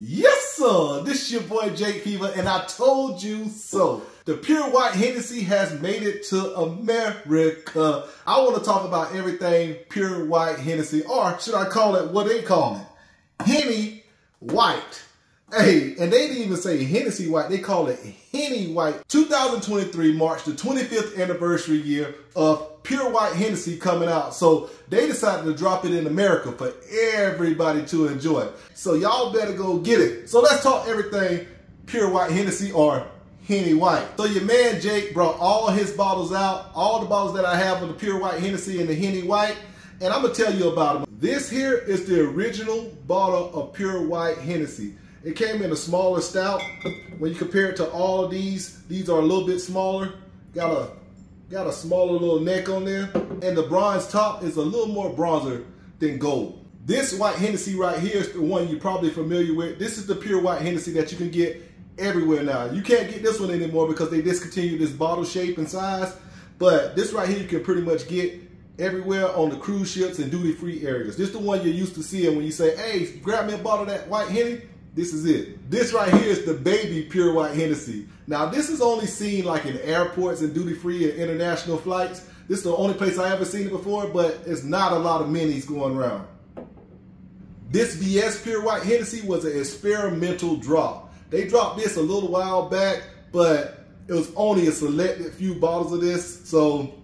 Yes, sir. This is your boy Jake Fever, and I told you so. The Pure White Hennessy has made it to America. I want to talk about everything Pure White Hennessy, or should I call it what they call it? Henny White. Hey, and they didn't even say Hennessy White, they call it Henny White. 2023 marks the 25th anniversary year of Pure White Hennessy coming out. So they decided to drop it in America for everybody to enjoy. So y'all better go get it. So let's talk everything Pure White Hennessy or Henny White. So your man Jake brought all his bottles out, all the bottles that I have of the Pure White Hennessy and the Henny White, and I'm gonna tell you about them. This here is the original bottle of Pure White Hennessy. It came in a smaller stout. When you compare it to all of these, these are a little bit smaller. Got a got a smaller little neck on there. And the bronze top is a little more bronzer than gold. This white Hennessy right here is the one you're probably familiar with. This is the pure white Hennessy that you can get everywhere now. You can't get this one anymore because they discontinued this bottle shape and size. But this right here you can pretty much get everywhere on the cruise ships and duty-free areas. This is the one you're used to seeing when you say, hey, grab me a bottle of that white Henny. This is it. This right here is the baby pure white Hennessy. Now this is only seen like in airports and duty free and international flights. This is the only place I ever seen it before, but it's not a lot of minis going around. This VS Pure White Hennessy was an experimental drop. They dropped this a little while back, but it was only a selected few bottles of this. So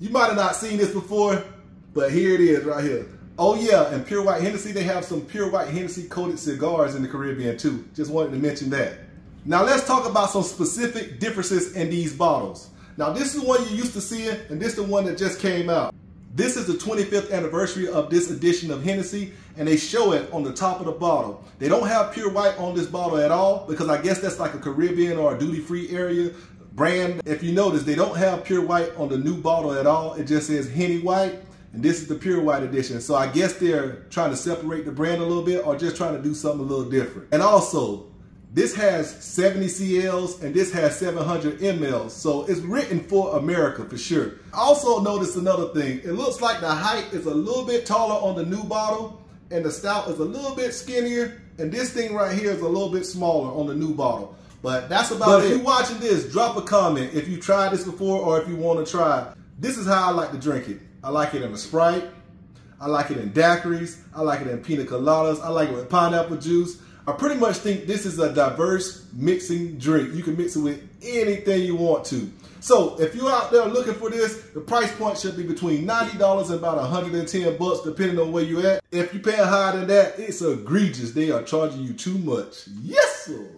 you might have not seen this before, but here it is right here. Oh yeah, and Pure White Hennessy, they have some Pure White Hennessy coated cigars in the Caribbean too. Just wanted to mention that. Now let's talk about some specific differences in these bottles. Now this is the one you're used to seeing, and this is the one that just came out. This is the 25th anniversary of this edition of Hennessy, and they show it on the top of the bottle. They don't have pure white on this bottle at all, because I guess that's like a Caribbean or a duty-free area brand. If you notice, they don't have pure white on the new bottle at all. It just says Henny White. And this is the pure white edition. So I guess they're trying to separate the brand a little bit or just trying to do something a little different. And also, this has 70 CLs and this has 700 mLs. So it's written for America for sure. Also notice another thing. It looks like the height is a little bit taller on the new bottle and the stout is a little bit skinnier. And this thing right here is a little bit smaller on the new bottle. But that's about but it. If you're watching this, drop a comment if you tried this before or if you want to try. This is how I like to drink it. I like it in a Sprite. I like it in daiquiris. I like it in pina coladas. I like it with pineapple juice. I pretty much think this is a diverse mixing drink. You can mix it with anything you want to. So if you're out there looking for this, the price point should be between $90 and about 110 bucks, depending on where you're at. If you're paying higher than that, it's egregious. They are charging you too much. Yes, sir.